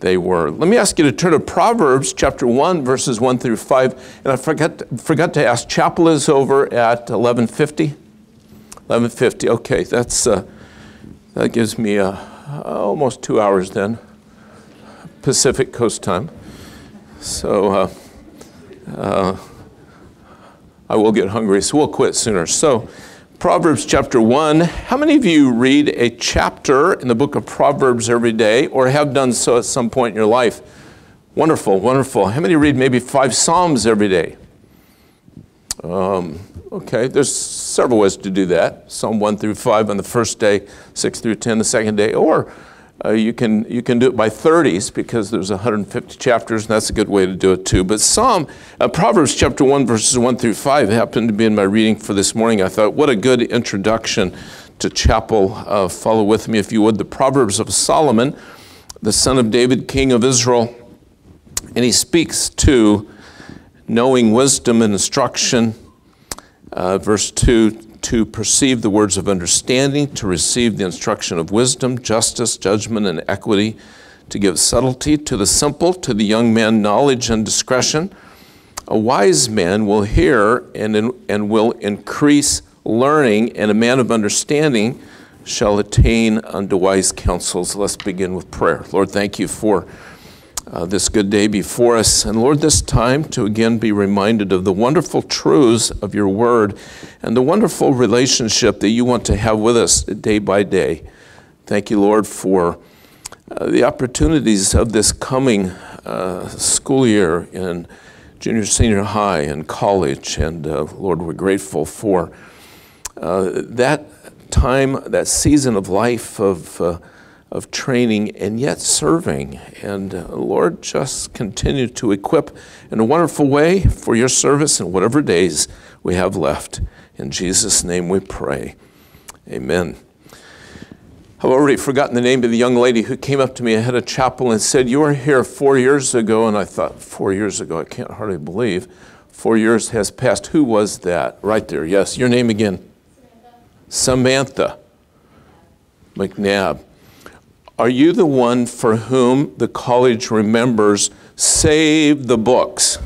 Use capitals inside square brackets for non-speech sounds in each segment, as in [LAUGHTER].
they were. Let me ask you to turn to Proverbs chapter 1, verses 1 through 5. And I forgot, forgot to ask, chapel is over at 1150? 1150, okay, that's, uh, that gives me uh, almost two hours then, Pacific Coast time. So uh, uh, I will get hungry, so we'll quit sooner. So, Proverbs chapter 1. How many of you read a chapter in the book of Proverbs every day or have done so at some point in your life? Wonderful, wonderful. How many read maybe five Psalms every day? Um, okay, there's several ways to do that. Psalm 1 through 5 on the first day, 6 through 10 the second day, or uh, you, can, you can do it by 30s because there's 150 chapters, and that's a good way to do it too. But Psalm, uh, Proverbs chapter 1, verses 1 through 5 happened to be in my reading for this morning. I thought, what a good introduction to chapel. Uh, follow with me, if you would, the Proverbs of Solomon, the son of David, king of Israel. And he speaks to knowing wisdom and instruction. Uh, verse 2 to perceive the words of understanding, to receive the instruction of wisdom, justice, judgment, and equity, to give subtlety to the simple, to the young man knowledge and discretion. A wise man will hear and, and will increase learning, and a man of understanding shall attain unto wise counsels. Let's begin with prayer. Lord, thank you for uh, this good day before us. And Lord, this time to again be reminded of the wonderful truths of your word and the wonderful relationship that you want to have with us day by day. Thank you, Lord, for uh, the opportunities of this coming uh, school year in junior, senior high, and college. And uh, Lord, we're grateful for uh, that time, that season of life of uh, of training and yet serving. And uh, Lord, just continue to equip in a wonderful way for your service in whatever days we have left. In Jesus' name we pray. Amen. I've already forgotten the name of the young lady who came up to me ahead of chapel and said, You were here four years ago. And I thought, Four years ago? I can't hardly believe. Four years has passed. Who was that? Right there. Yes. Your name again? Samantha, Samantha McNabb. Are you the one for whom the college remembers save the books?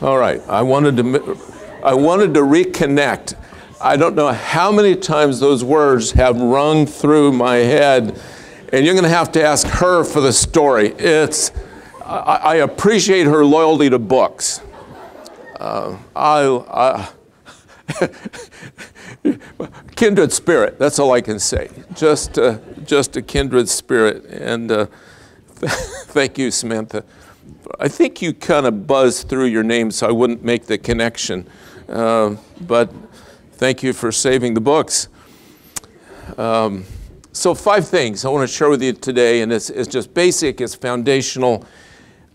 All right, I wanted to, I wanted to reconnect. I don't know how many times those words have rung through my head, and you're going to have to ask her for the story. It's, I, I appreciate her loyalty to books. Uh, I, I [LAUGHS] [LAUGHS] kindred spirit. That's all I can say. Just, uh, just a kindred spirit. And uh, [LAUGHS] thank you, Samantha. I think you kind of buzzed through your name, so I wouldn't make the connection. Uh, but thank you for saving the books. Um, so, five things I want to share with you today, and it's, it's just basic, it's foundational.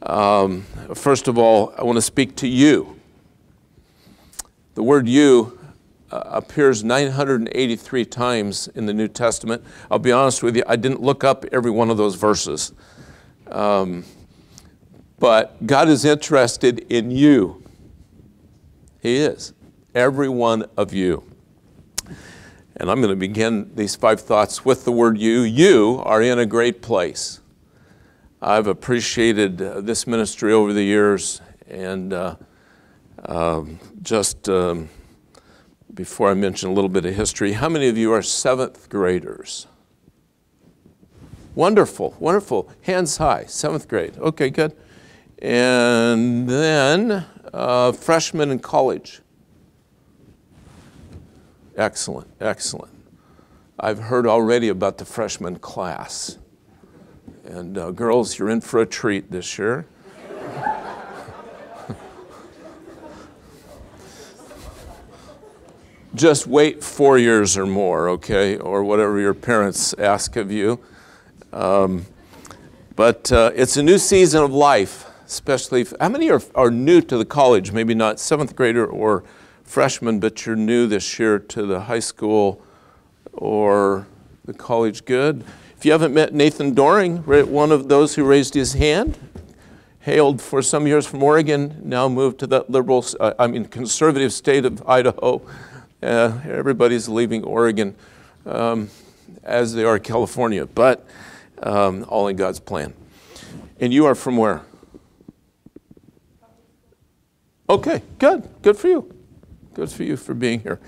Um, first of all, I want to speak to you. The word you appears 983 times in the New Testament. I'll be honest with you, I didn't look up every one of those verses. Um, but God is interested in you. He is. Every one of you. And I'm going to begin these five thoughts with the word you. You are in a great place. I've appreciated uh, this ministry over the years and uh, um, just. Um, before I mention a little bit of history, how many of you are seventh graders? Wonderful, wonderful. Hands high, seventh grade. Okay, good. And then uh, freshmen in college. Excellent, excellent. I've heard already about the freshman class. And uh, girls, you're in for a treat this year. [LAUGHS] just wait four years or more, okay, or whatever your parents ask of you. Um, but uh, it's a new season of life, especially. If, how many are, are new to the college? Maybe not seventh grader or freshman, but you're new this year to the high school or the college. Good. If you haven't met Nathan Doring, one of those who raised his hand, hailed for some years from Oregon, now moved to the liberal, uh, I mean, conservative state of Idaho. Uh, everybody's leaving Oregon um, as they are California. But um, all in God's plan. And you are from where? Okay, good. Good for you. Good for you for being here.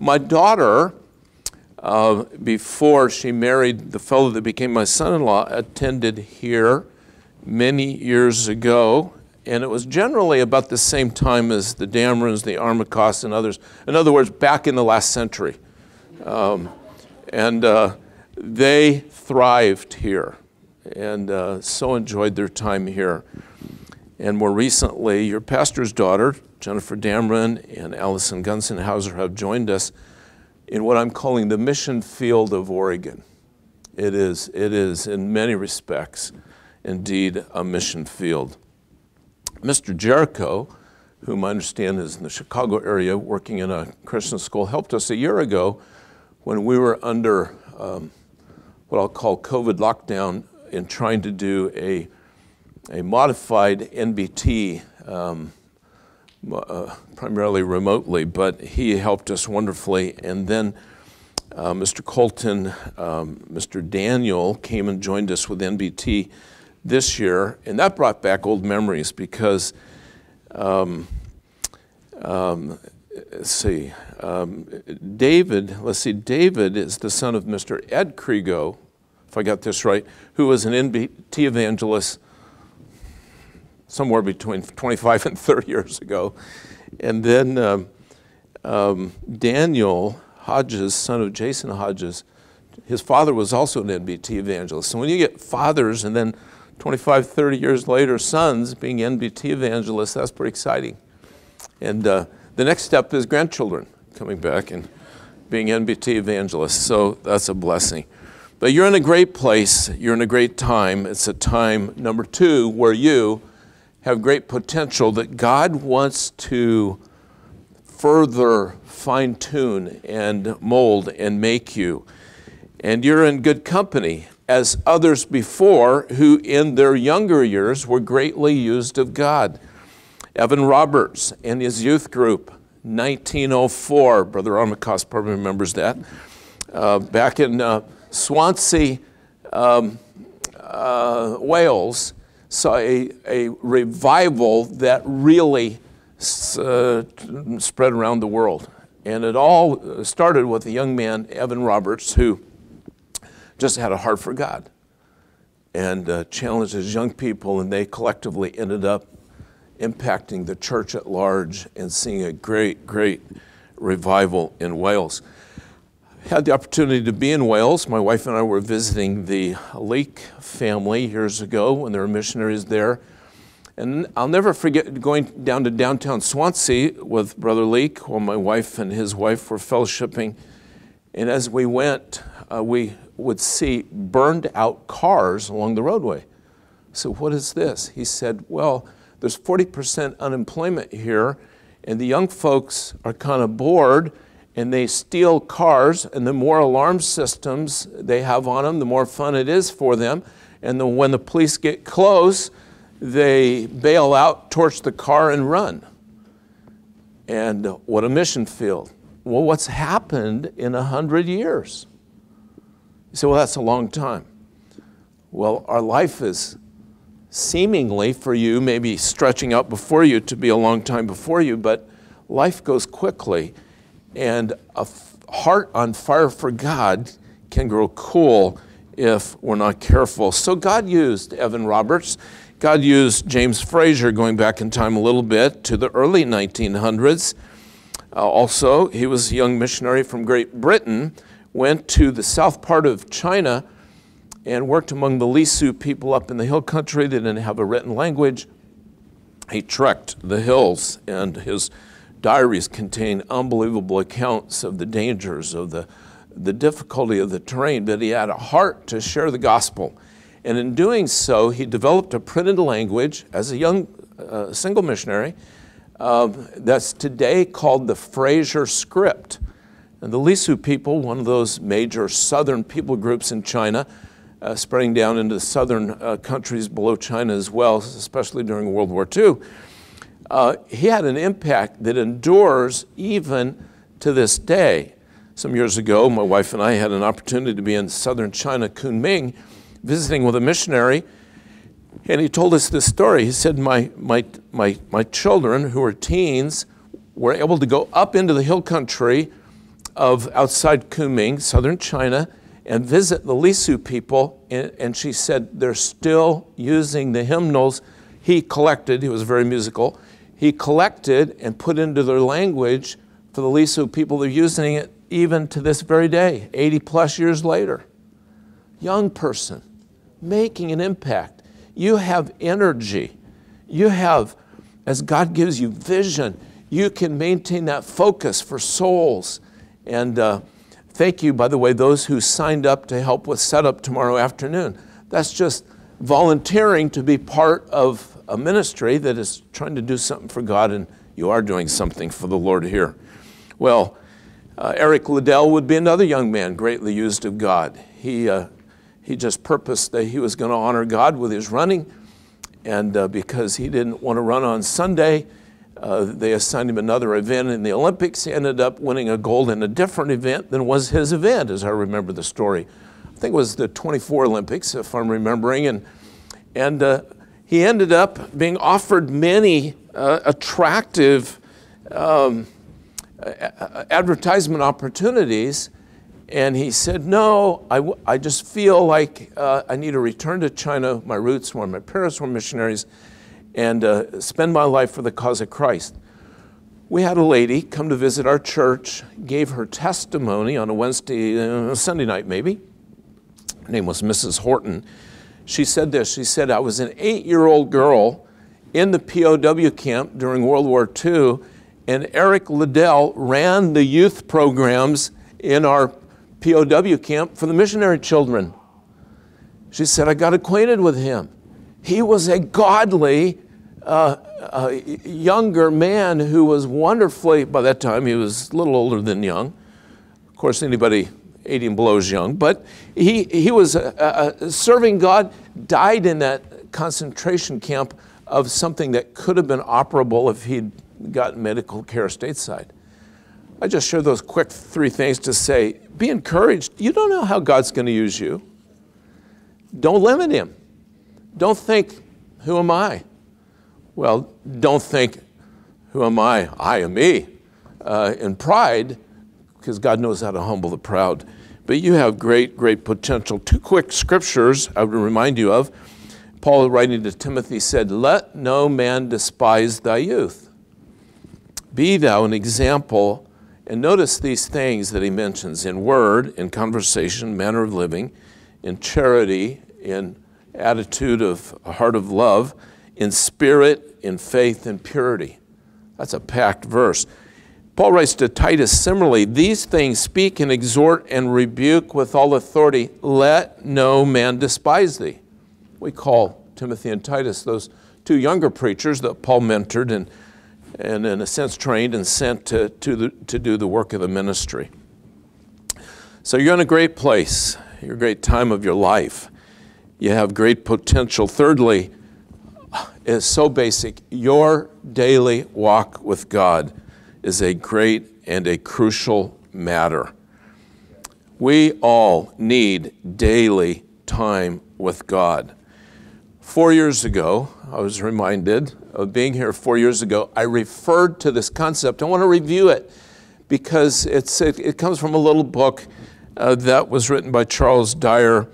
My daughter, uh, before she married the fellow that became my son in law, attended here many years ago. And it was generally about the same time as the Damrons, the Armacosts, and others. In other words, back in the last century. Um, and uh, they thrived here and uh, so enjoyed their time here. And more recently, your pastor's daughter, Jennifer Damron, and Allison Gunsenhauser have joined us in what I'm calling the mission field of Oregon. It is, it is in many respects, indeed, a mission field. Mr. Jericho, whom I understand is in the Chicago area working in a Christian school, helped us a year ago when we were under um, what I'll call COVID lockdown in trying to do a, a modified NBT, um, uh, primarily remotely, but he helped us wonderfully. And then uh, Mr. Colton, um, Mr. Daniel came and joined us with NBT this year, and that brought back old memories because, um, um, let's see, um, David, let's see, David is the son of Mr. Ed Kriego, if I got this right, who was an NBT evangelist somewhere between 25 and 30 years ago. And then um, um, Daniel Hodges, son of Jason Hodges, his father was also an NBT evangelist. So when you get fathers and then 25, 30 years later, sons being NBT evangelists, that's pretty exciting. And uh, the next step is grandchildren coming back and being NBT evangelists. So that's a blessing. But you're in a great place, you're in a great time. It's a time, number two, where you have great potential that God wants to further fine tune and mold and make you. And you're in good company, as others before who in their younger years were greatly used of God. Evan Roberts and his youth group, 1904, Brother Armacost probably remembers that, uh, back in uh, Swansea, um, uh, Wales, saw a, a revival that really uh, spread around the world. And it all started with a young man, Evan Roberts, who just had a heart for God and uh, challenged his young people, and they collectively ended up impacting the church at large and seeing a great, great revival in Wales I had the opportunity to be in Wales. My wife and I were visiting the Leake family years ago when there were missionaries there. And I'll never forget going down to downtown Swansea with Brother Leake while my wife and his wife were fellowshipping. And as we went, uh, we would see burned out cars along the roadway. So, what is this? He said, Well, there's 40% unemployment here, and the young folks are kind of bored and they steal cars, and the more alarm systems they have on them, the more fun it is for them. And the, when the police get close, they bail out, torch the car, and run. And what a mission field. Well, what's happened in a hundred years? You say, well, that's a long time. Well, our life is seemingly for you, maybe stretching out before you to be a long time before you, but life goes quickly. And a heart on fire for God can grow cool if we're not careful. So God used Evan Roberts. God used James Fraser going back in time a little bit to the early 1900s. Uh, also, he was a young missionary from Great Britain, went to the south part of China and worked among the Lisu people up in the hill country. They didn't have a written language. He trekked the hills, and his diaries contain unbelievable accounts of the dangers, of the, the difficulty of the terrain, but he had a heart to share the gospel. And in doing so, he developed a printed language as a young uh, single missionary uh, that's today called the Fraser script. And the Lisu people, one of those major southern people groups in China, uh, spreading down into the southern uh, countries below China as well, especially during World War II, uh, he had an impact that endures even to this day. Some years ago, my wife and I had an opportunity to be in southern China, Kunming, visiting with a missionary, and he told us this story. He said, My, my, my, my children, who were teens, were able to go up into the hill country of outside Kunming, southern China, and visit the Lisu people. And, and she said they're still using the hymnals he collected. He was very musical. He collected and put into their language for the Lisu people. They're using it even to this very day, 80 plus years later. Young person, making an impact. You have energy. You have, as God gives you vision, you can maintain that focus for souls. And uh, thank you, by the way, those who signed up to help with setup tomorrow afternoon. That's just volunteering to be part of a ministry that is trying to do something for God, and you are doing something for the Lord here. Well, uh, Eric Liddell would be another young man greatly used of God. He, uh, he just purposed that he was going to honor God with his running, and uh, because he didn't want to run on Sunday, uh, they assigned him another event in the Olympics. He ended up winning a gold in a different event than was his event, as I remember the story. I think it was the 24 Olympics, if I'm remembering. And, and uh, he ended up being offered many uh, attractive um, advertisement opportunities. And he said, No, I, I just feel like uh, I need to return to China, my roots, where my parents were missionaries, and uh, spend my life for the cause of Christ. We had a lady come to visit our church, gave her testimony on a Wednesday, uh, Sunday night maybe. Her name was Mrs. Horton. She said this She said, I was an eight year old girl in the POW camp during World War II, and Eric Liddell ran the youth programs in our POW camp for the missionary children. She said, I got acquainted with him. He was a godly, uh, uh, younger man who was wonderfully, by that time, he was a little older than young. Of course, anybody 80 and below is young, but he, he was uh, uh, serving God, died in that concentration camp of something that could have been operable if he'd gotten medical care stateside. I just share those quick three things to say be encouraged. You don't know how God's going to use you. Don't limit him. Don't think, who am I? Well, don't think, who am I? I am me. Uh, in pride, because God knows how to humble the proud. But you have great, great potential. Two quick scriptures I would remind you of. Paul, writing to Timothy, said, Let no man despise thy youth. Be thou an example. And notice these things that he mentions in word, in conversation, manner of living, in charity, in attitude of a heart of love, in spirit, in faith, and purity. That's a packed verse. Paul writes to Titus similarly, These things speak and exhort and rebuke with all authority. Let no man despise thee. We call Timothy and Titus those two younger preachers that Paul mentored and, and in a sense trained and sent to, to, the, to do the work of the ministry. So you're in a great place, you're a great time of your life. You have great potential. Thirdly, is so basic your daily walk with God is a great and a crucial matter. We all need daily time with God. Four years ago, I was reminded of being here four years ago. I referred to this concept. I want to review it because it's, it, it comes from a little book uh, that was written by Charles Dyer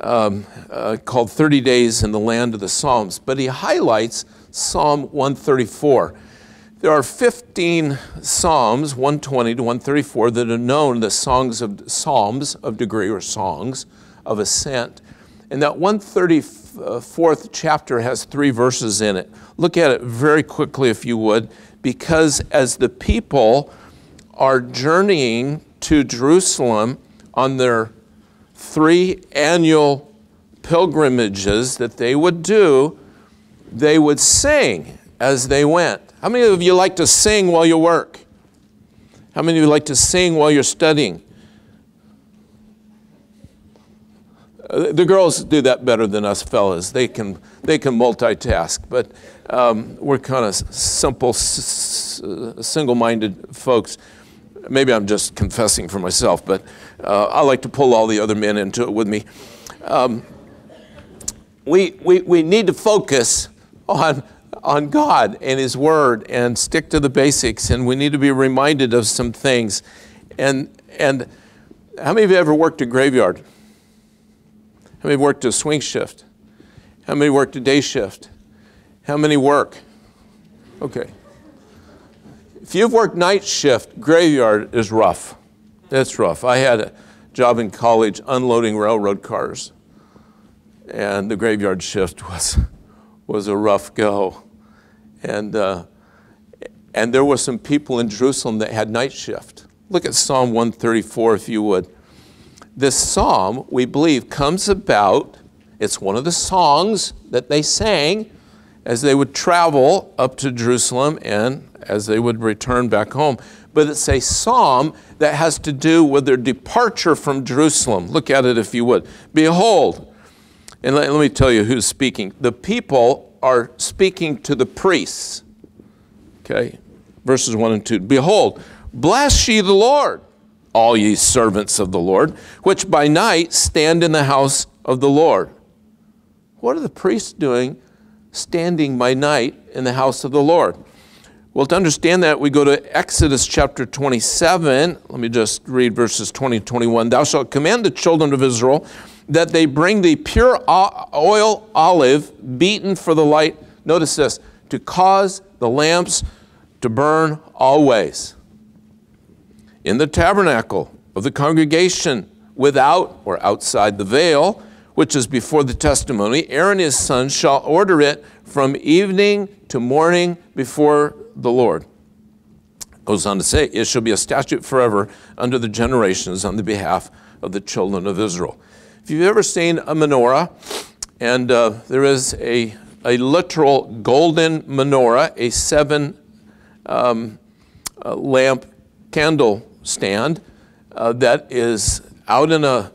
um, uh, called 30 Days in the Land of the Psalms. But he highlights Psalm 134. There are 15 Psalms, 120 to 134, that are known as songs of Psalms of degree or songs of ascent. And that 134th chapter has three verses in it. Look at it very quickly, if you would, because as the people are journeying to Jerusalem on their three annual pilgrimages that they would do, they would sing as they went. How many of you like to sing while you work? How many of you like to sing while you're studying? Uh, the girls do that better than us fellas. They can, they can multitask, but um, we're kind of simple, s- single minded folks. Maybe I'm just confessing for myself, but uh, I like to pull all the other men into it with me. Um, we, we, we need to focus on, on God and His Word and stick to the basics, and we need to be reminded of some things. And, and how many of you ever worked a graveyard? How many worked a swing shift? How many worked a day shift? How many work? Okay. If you've worked night shift, graveyard is rough. That's rough. I had a job in college unloading railroad cars, and the graveyard shift [LAUGHS] was, was a rough go. And, uh, and there were some people in Jerusalem that had night shift. Look at Psalm 134, if you would. This psalm, we believe, comes about, it's one of the songs that they sang as they would travel up to Jerusalem and as they would return back home. But it's a psalm that has to do with their departure from Jerusalem. Look at it if you would. Behold, and let, let me tell you who's speaking. The people are speaking to the priests. Okay, verses 1 and 2. Behold, bless ye the Lord, all ye servants of the Lord, which by night stand in the house of the Lord. What are the priests doing standing by night in the house of the Lord? Well, to understand that, we go to Exodus chapter 27. Let me just read verses 20 and 21. Thou shalt command the children of Israel that they bring the pure oil olive beaten for the light. Notice this to cause the lamps to burn always. In the tabernacle of the congregation, without or outside the veil, which is before the testimony, Aaron his son shall order it from evening to morning before the Lord. Goes on to say, It shall be a statute forever under the generations on the behalf of the children of Israel. If you've ever seen a menorah, and uh, there is a, a literal golden menorah, a seven um, uh, lamp candle stand uh, that is out in a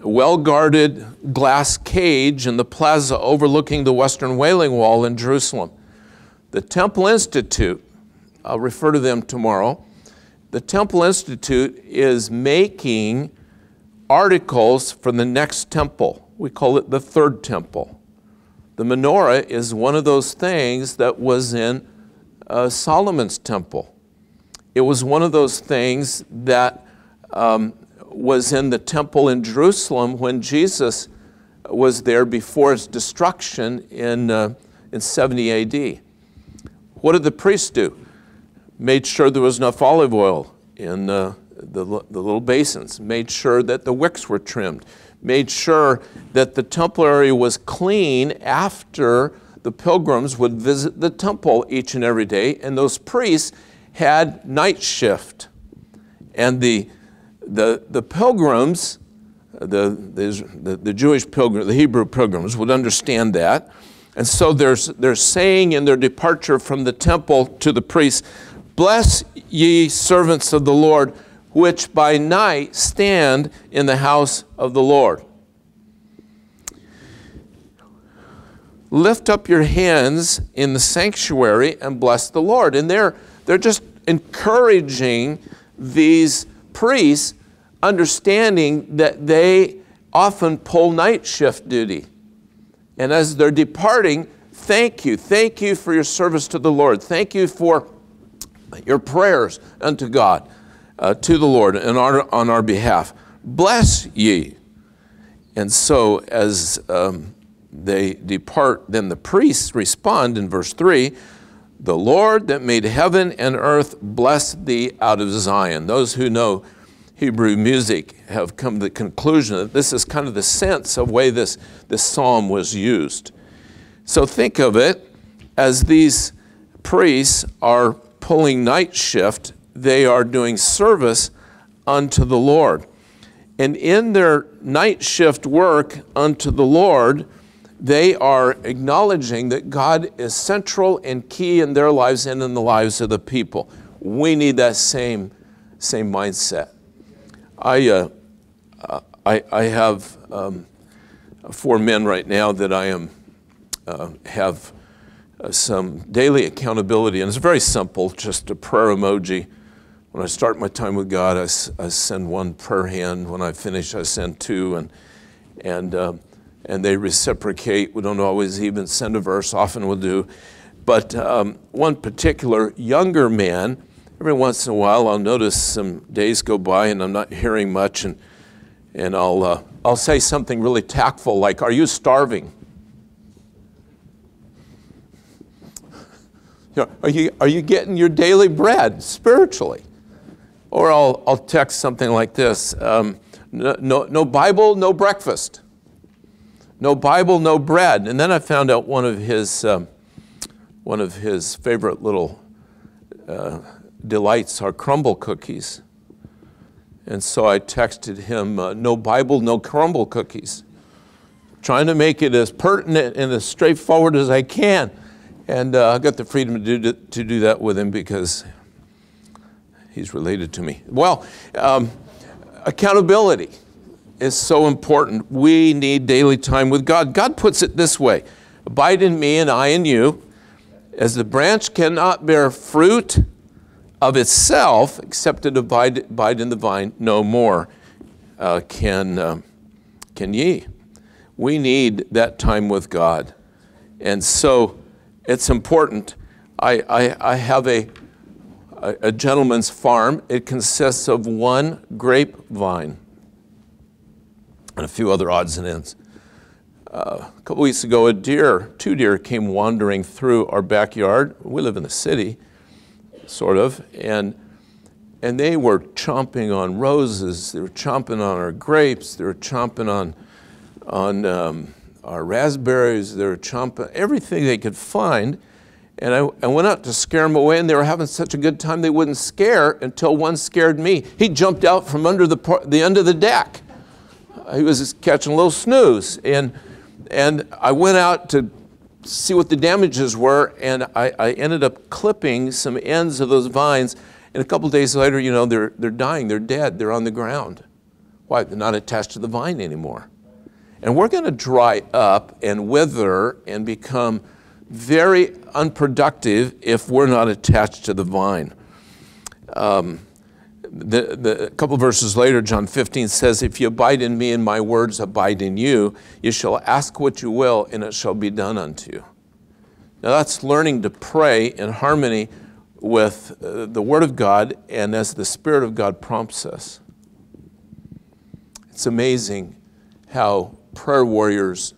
well guarded glass cage in the plaza overlooking the Western Wailing Wall in Jerusalem. The Temple Institute, I'll refer to them tomorrow. The Temple Institute is making articles for the next temple. We call it the third temple. The menorah is one of those things that was in uh, Solomon's temple. It was one of those things that um, was in the temple in Jerusalem when Jesus was there before his destruction in, uh, in 70 AD. What did the priests do? Made sure there was enough olive oil in uh, the, the little basins, made sure that the wicks were trimmed, made sure that the temple area was clean after the pilgrims would visit the temple each and every day, and those priests had night shift. And the, the, the pilgrims, the, the, the Jewish pilgrims, the Hebrew pilgrims would understand that and so there's, they're saying in their departure from the temple to the priests, Bless ye servants of the Lord, which by night stand in the house of the Lord. Lift up your hands in the sanctuary and bless the Lord. And they're, they're just encouraging these priests, understanding that they often pull night shift duty. And as they're departing, thank you. Thank you for your service to the Lord. Thank you for your prayers unto God, uh, to the Lord, and on, on our behalf. Bless ye. And so, as um, they depart, then the priests respond in verse 3 The Lord that made heaven and earth bless thee out of Zion. Those who know Hebrew music have come to the conclusion that this is kind of the sense of way this, this psalm was used. So think of it as these priests are pulling night shift, they are doing service unto the Lord. And in their night shift work unto the Lord, they are acknowledging that God is central and key in their lives and in the lives of the people. We need that same, same mindset. I, uh, I, I, have um, four men right now that I am uh, have uh, some daily accountability, and it's very simple, just a prayer emoji. When I start my time with God, I, I send one prayer hand. When I finish, I send two, and and uh, and they reciprocate. We don't always even send a verse, often we'll do. But um, one particular younger man, every once in a while I'll notice some days go by and I'm not hearing much, and, and I'll, uh, I'll say something really tactful like, Are you starving? [LAUGHS] You know, are, you, are you getting your daily bread spiritually? Or I'll, I'll text something like this um, no, no, no Bible, no breakfast. No Bible, no bread. And then I found out one of his, um, one of his favorite little uh, delights are crumble cookies. And so I texted him, uh, no Bible, no crumble cookies. Trying to make it as pertinent and as straightforward as I can. And uh, I got the freedom to do, to do that with him because he's related to me. Well, um, accountability is so important. We need daily time with God. God puts it this way Abide in me, and I in you. As the branch cannot bear fruit of itself, except it abide, abide in the vine, no more uh, can, uh, can ye. We need that time with God. And so it's important. I, I, I have a, a, a gentleman's farm. It consists of one grapevine and a few other odds and ends. Uh, a couple weeks ago, a deer, two deer came wandering through our backyard. We live in the city, sort of, and and they were chomping on roses. They were chomping on our grapes. They were chomping on on um, our raspberries. They were chomping everything they could find. And I, I, went out to scare them away, and they were having such a good time they wouldn't scare until one scared me. He jumped out from under the, the end of the deck. He was catching a little snooze. And, and I went out to see what the damages were, and I, I ended up clipping some ends of those vines. And a couple days later, you know, they're, they're dying, they're dead, they're on the ground. Why? They're not attached to the vine anymore. And we're going to dry up and wither and become very unproductive if we're not attached to the vine. Um, the, the, a couple verses later, John 15 says, If you abide in me and my words abide in you, you shall ask what you will, and it shall be done unto you. Now, that's learning to pray in harmony with uh, the Word of God and as the Spirit of God prompts us. It's amazing how prayer warriors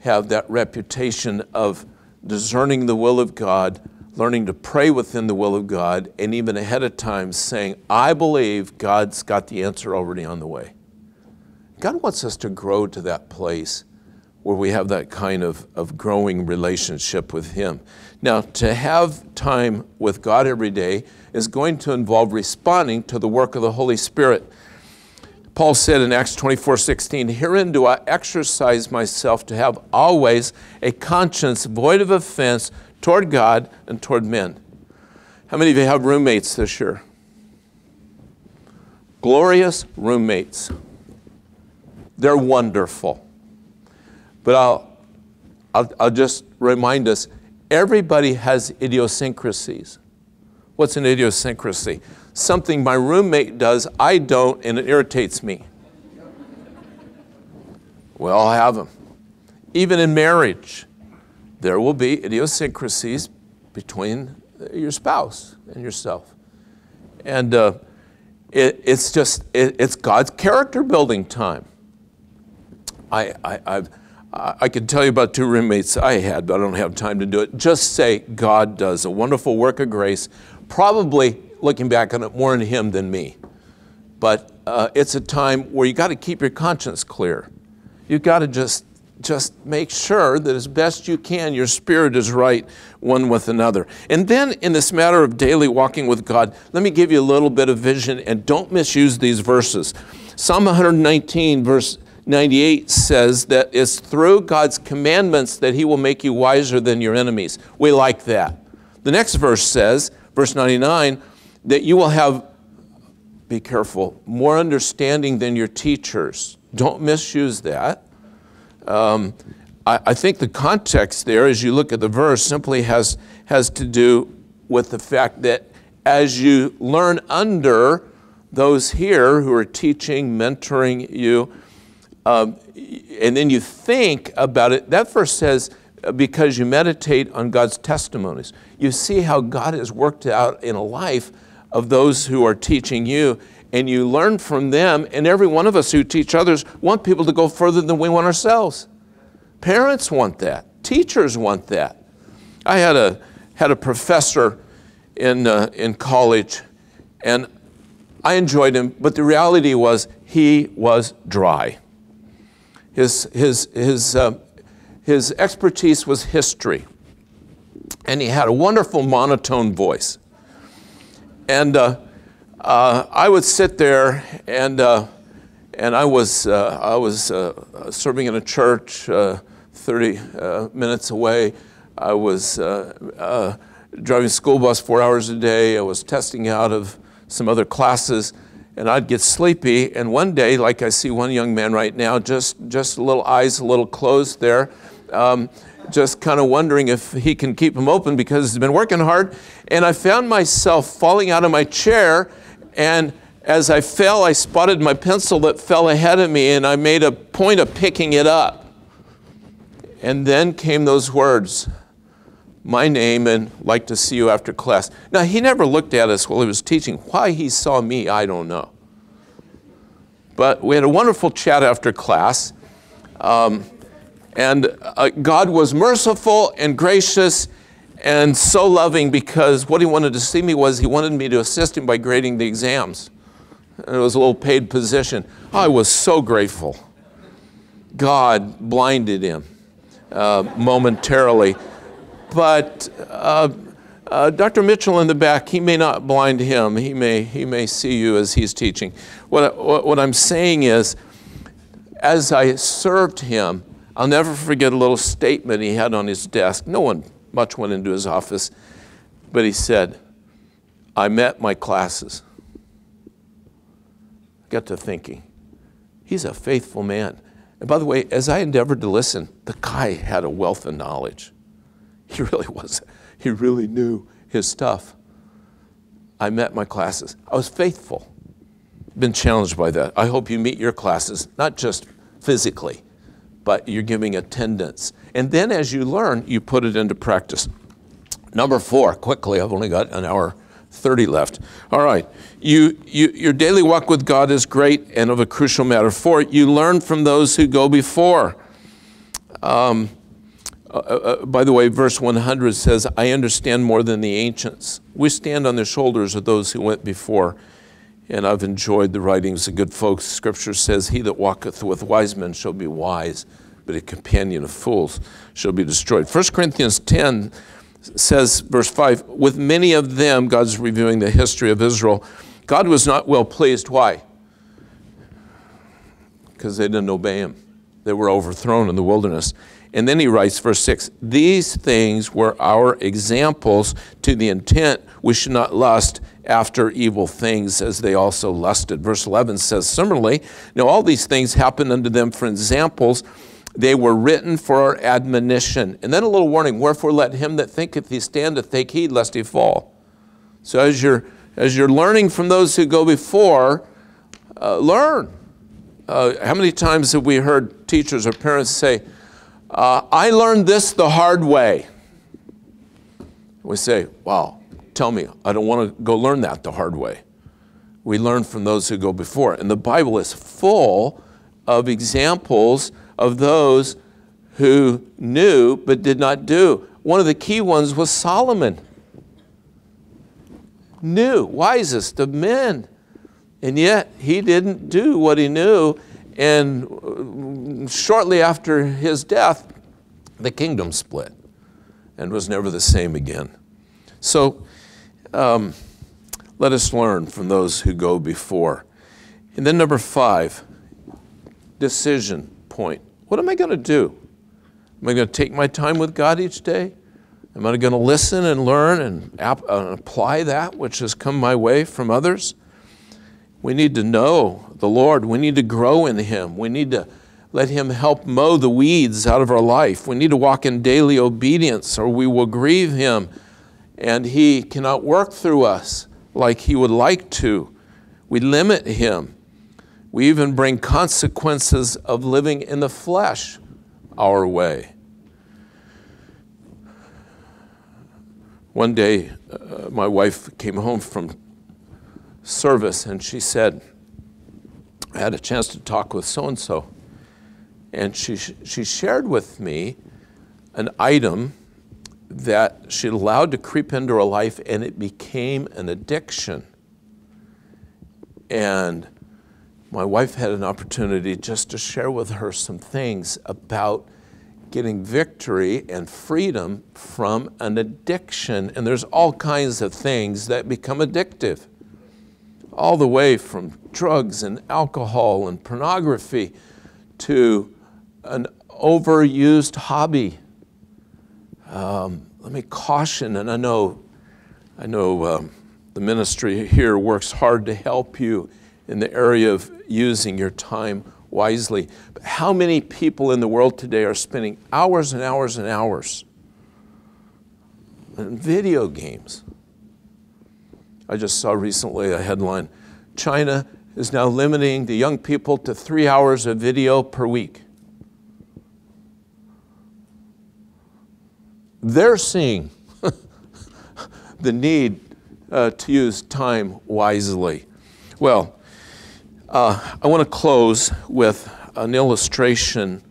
have that reputation of discerning the will of God, learning to pray within the will of God, and even ahead of time saying, I believe God's got the answer already on the way. God wants us to grow to that place where we have that kind of, of growing relationship with Him. Now, to have time with God every day is going to involve responding to the work of the Holy Spirit. Paul said in Acts 24 16, Herein do I exercise myself to have always a conscience void of offense toward God and toward men. How many of you have roommates this year? Glorious roommates. They're wonderful. But I'll, I'll, I'll just remind us everybody has idiosyncrasies. What's an idiosyncrasy? something my roommate does, I don't, and it irritates me. We all have them. Even in marriage, there will be idiosyncrasies between your spouse and yourself. And uh, it, it's just, it, it's God's character building time. I, I, I've, I could tell you about two roommates I had, but I don't have time to do it. Just say God does a wonderful work of grace, probably looking back on it, more in him than me. But uh, it's a time where you got to keep your conscience clear. You've got to just just make sure that as best you can, your spirit is right one with another. And then, in this matter of daily walking with God, let me give you a little bit of vision and don't misuse these verses. Psalm 119, verse 98 says that it's through God's commandments that He will make you wiser than your enemies. We like that. The next verse says, verse 99, that you will have, be careful, more understanding than your teachers. Don't misuse that. Um, I, I think the context there, as you look at the verse, simply has, has to do with the fact that as you learn under those here who are teaching, mentoring you, um, and then you think about it, that verse says, because you meditate on God's testimonies. You see how God has worked out in a life of those who are teaching you, and you learn from them. And every one of us who teach others want people to go further than we want ourselves. Parents want that, teachers want that. I had a, had a professor in, uh, in college, and I enjoyed him, but the reality was he was dry. His, his, his, uh, his expertise was history, and he had a wonderful monotone voice. And uh, uh, I would sit there, and, uh, and I was, uh, I was uh, serving in a church 30 minutes away. I was driving school bus four hours a day. I was testing out of some other classes and I'd get sleepy. And one day, like I see one young man right now, just, just a little eyes a little closed there, um, just kind of wondering if he can keep them open because he's been working hard. And I found myself falling out of my chair. And as I fell, I spotted my pencil that fell ahead of me, and I made a point of picking it up. And then came those words my name and like to see you after class. Now, he never looked at us while he was teaching. Why he saw me, I don't know. But we had a wonderful chat after class. Um, and uh, God was merciful and gracious and so loving because what he wanted to see me was he wanted me to assist him by grading the exams. And it was a little paid position. I was so grateful. God blinded him uh, momentarily but uh, uh, Dr. Mitchell in the back, he may not blind him. He may, he may see you as he's teaching. What, what, what I'm saying is, as I served him, I'll never forget a little statement he had on his desk. No one much went into his office, but he said, I met my classes. Got to thinking, he's a faithful man. And by the way, as I endeavored to listen, the guy had a wealth of knowledge. [LAUGHS] He really was. He really knew his stuff. I met my classes. I was faithful. Been challenged by that. I hope you meet your classes, not just physically, but you're giving attendance. And then as you learn, you put it into practice. Number four, quickly, I've only got an hour 30 left. All right. You, you, your daily walk with God is great and of a crucial matter. Four, you learn from those who go before. Um, uh, uh, uh, by the way, verse 100 says, I understand more than the ancients. We stand on the shoulders of those who went before. And I've enjoyed the writings of good folks. Scripture says, He that walketh with wise men shall be wise, but a companion of fools shall be destroyed. 1 Corinthians 10 says, verse 5, with many of them, God's reviewing the history of Israel, God was not well pleased. Why? Because they didn't obey Him. They were overthrown in the wilderness. And then he writes, verse 6 These things were our examples to the intent we should not lust after evil things as they also lusted. Verse 11 says, Similarly, now all these things happened unto them for examples. They were written for our admonition. And then a little warning Wherefore let him that thinketh he standeth take heed lest he fall. So as you're, as you're learning from those who go before, uh, learn. Uh, how many times have we heard teachers or parents say, uh, I learned this the hard way. We say, wow, tell me, I don't want to go learn that the hard way. We learn from those who go before. And the Bible is full of examples of those who knew but did not do. One of the key ones was Solomon. Knew, wisest of men. And yet he didn't do what he knew and uh, shortly after his death, the kingdom split and was never the same again. So um, let us learn from those who go before. And then, number five, decision point. What am I going to do? Am I going to take my time with God each day? Am I going to listen and learn and ap- apply that which has come my way from others? We need to know the Lord. We need to grow in Him. We need to let Him help mow the weeds out of our life. We need to walk in daily obedience or we will grieve Him and He cannot work through us like He would like to. We limit Him. We even bring consequences of living in the flesh our way. One day, uh, my wife came home from service and she said, I had a chance to talk with so and so. And she, she shared with me an item that she allowed to creep into her life and it became an addiction. And my wife had an opportunity just to share with her some things about getting victory and freedom from an addiction. And there's all kinds of things that become addictive, all the way from drugs and alcohol and pornography to an overused hobby. Um, let me caution, and I know, I know um, the ministry here works hard to help you in the area of using your time wisely. But how many people in the world today are spending hours and hours and hours in video games? I just saw recently a headline China is now limiting the young people to three hours of video per week. They're seeing [LAUGHS] the need uh, to use time wisely. Well, uh, I want to close with an illustration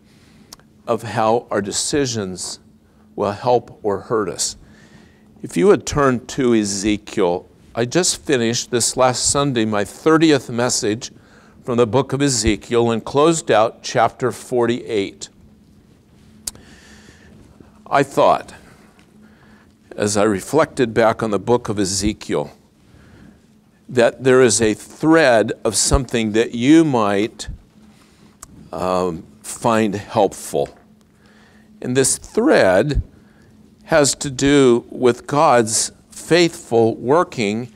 of how our decisions will help or hurt us. If you would turn to Ezekiel, I just finished this last Sunday my 30th message from the book of Ezekiel and closed out chapter 48. I thought, as I reflected back on the book of Ezekiel, that there is a thread of something that you might um, find helpful. And this thread has to do with God's faithful working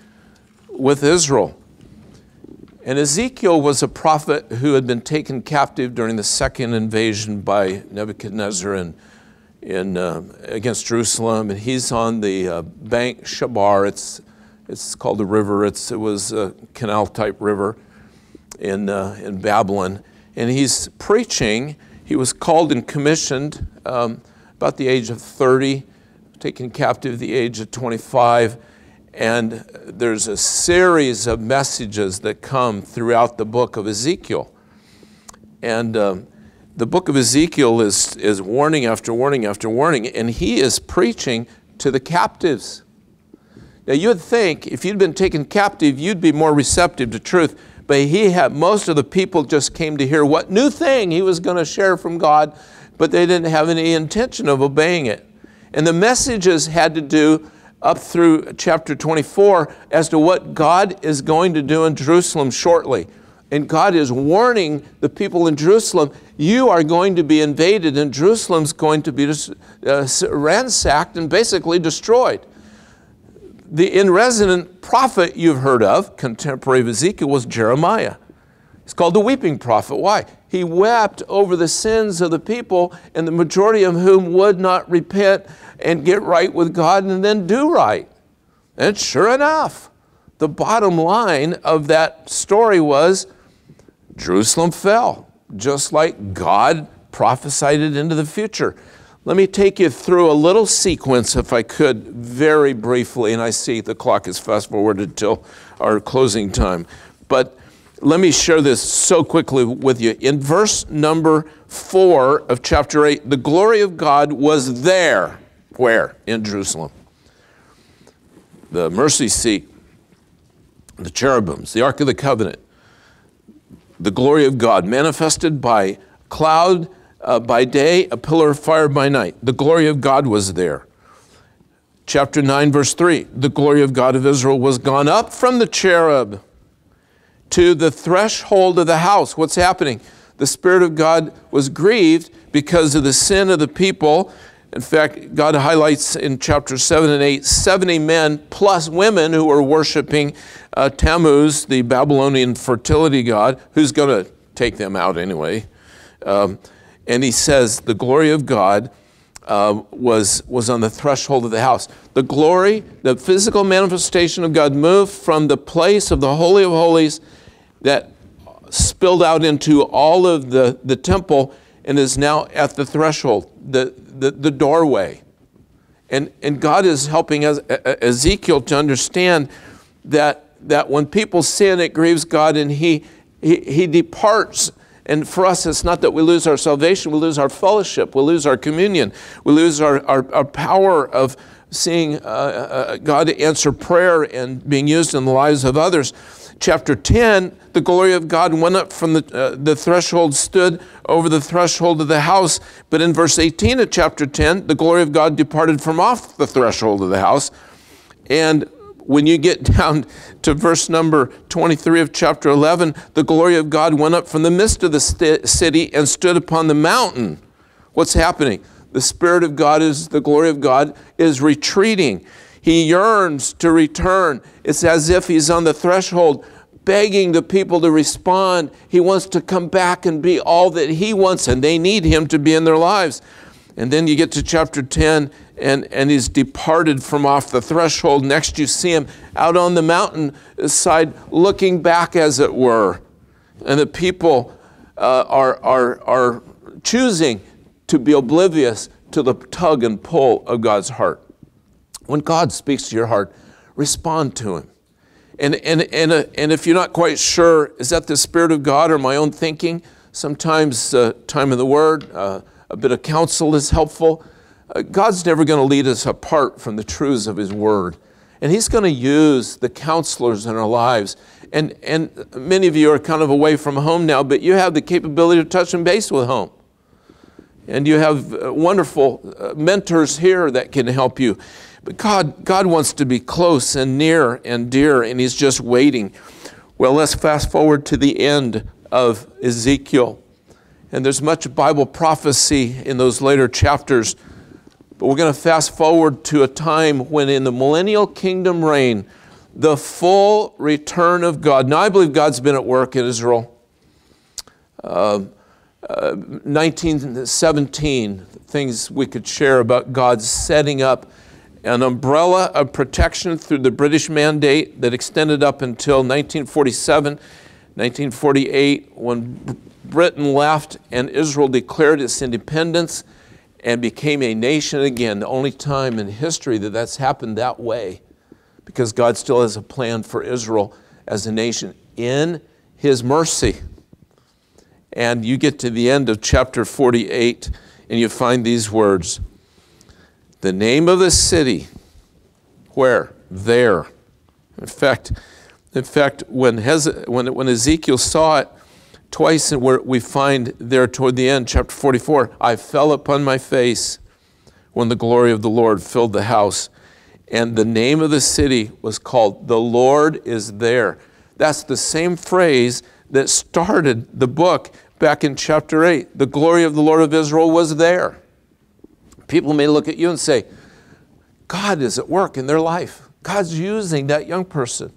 with Israel. And Ezekiel was a prophet who had been taken captive during the second invasion by Nebuchadnezzar in, in, uh, against Jerusalem. And he's on the uh, bank Chebar. It's it's called the river. It's, it was a canal type river in, uh, in Babylon. And he's preaching. He was called and commissioned um, about the age of 30, taken captive at the age of 25. And there's a series of messages that come throughout the book of Ezekiel. And um, the book of Ezekiel is, is warning after warning after warning, and he is preaching to the captives. Now, you'd think if you'd been taken captive, you'd be more receptive to truth. But he had, most of the people just came to hear what new thing he was going to share from God, but they didn't have any intention of obeying it. And the messages had to do up through chapter 24 as to what God is going to do in Jerusalem shortly. And God is warning the people in Jerusalem, you are going to be invaded, and Jerusalem's going to be uh, ransacked and basically destroyed. The in resident prophet you've heard of, contemporary of Ezekiel, was Jeremiah. He's called the weeping prophet. Why? He wept over the sins of the people, and the majority of whom would not repent and get right with God and then do right. And sure enough, the bottom line of that story was Jerusalem fell, just like God prophesied it into the future. Let me take you through a little sequence, if I could, very briefly. And I see the clock is fast forwarded till our closing time. But let me share this so quickly with you. In verse number four of chapter eight, the glory of God was there. Where? In Jerusalem. The mercy seat, the cherubims, the Ark of the Covenant, the glory of God manifested by cloud uh, by day, a pillar of fire by night. The glory of God was there. Chapter 9, verse 3 The glory of God of Israel was gone up from the cherub to the threshold of the house. What's happening? The Spirit of God was grieved because of the sin of the people. In fact, God highlights in chapter 7 and 8 70 men plus women who are worshiping uh, Tammuz, the Babylonian fertility god, who's going to take them out anyway. Um, and he says the glory of God uh, was, was on the threshold of the house. The glory, the physical manifestation of God moved from the place of the Holy of Holies that spilled out into all of the, the temple and is now at the threshold, the, the, the doorway. And, and God is helping Ezekiel to understand that, that when people sin, it grieves God and he, he, he departs. And for us, it's not that we lose our salvation, we lose our fellowship, we lose our communion, we lose our, our, our power of seeing uh, uh, God answer prayer and being used in the lives of others. Chapter 10, the glory of God went up from the, uh, the threshold, stood over the threshold of the house. But in verse 18 of chapter 10, the glory of God departed from off the threshold of the house. And when you get [LAUGHS] down to verse number 23 of chapter 11, the glory of God went up from the midst of the city and stood upon the mountain. What's happening? The Spirit of God is, the glory of God is retreating. He yearns to return. It's as if he's on the threshold begging the people to respond. He wants to come back and be all that he wants, and they need him to be in their lives. And then you get to chapter 10, and, and he's departed from off the threshold. Next, you see him out on the mountain side, looking back, as it were. And the people uh, are, are, are choosing to be oblivious to the tug and pull of God's heart. When God speaks to your heart, respond to him. And, and, and, uh, and if you're not quite sure, is that the Spirit of God or my own thinking? Sometimes uh, time in the Word, uh, a bit of counsel is helpful. Uh, God's never going to lead us apart from the truths of His Word. And He's going to use the counselors in our lives. And, and many of you are kind of away from home now, but you have the capability to touch and base with home. And you have uh, wonderful uh, mentors here that can help you. But God, God wants to be close and near and dear, and He's just waiting. Well, let's fast forward to the end of Ezekiel. And there's much Bible prophecy in those later chapters. But we're going to fast forward to a time when, in the millennial kingdom reign, the full return of God. Now, I believe God's been at work in Israel. Uh, uh, 1917, things we could share about God setting up an umbrella of protection through the British Mandate that extended up until 1947, 1948, when Britain left and Israel declared its independence and became a nation again. The only time in history that that's happened that way, because God still has a plan for Israel as a nation in His mercy. And you get to the end of chapter 48 and you find these words the name of the city, where? There. In fact, in fact, when, Hez- when, when Ezekiel saw it, twice and where we find there toward the end, chapter 44, I fell upon my face when the glory of the Lord filled the house. And the name of the city was called The Lord is There. That's the same phrase that started the book back in chapter 8. The glory of the Lord of Israel was there. People may look at you and say, God is at work in their life. God's using that young person.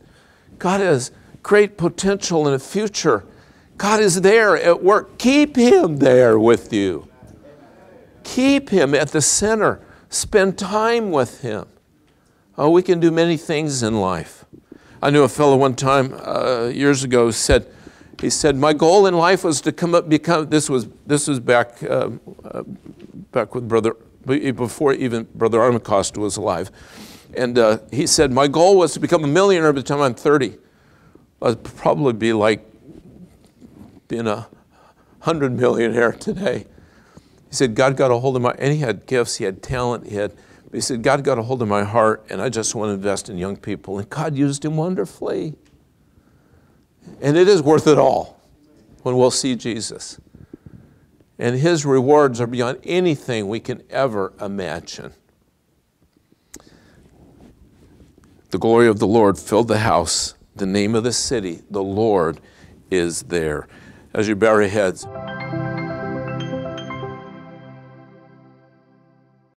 God has great potential in a future. God is there at work. Keep Him there with you. Keep Him at the center. Spend time with Him. Oh, we can do many things in life. I knew a fellow one time uh, years ago said, he said, my goal in life was to come up, become, this was, this was back, uh, uh, back with Brother before even Brother Armacost was alive. And uh, he said, My goal was to become a millionaire by the time I'm 30. I'd probably be like being a hundred millionaire today. He said, God got a hold of my, and he had gifts, he had talent, he had, he said, God got a hold of my heart, and I just want to invest in young people. And God used him wonderfully. And it is worth it all when we'll see Jesus and his rewards are beyond anything we can ever imagine. The glory of the Lord filled the house. The name of the city, the Lord, is there. As you your heads.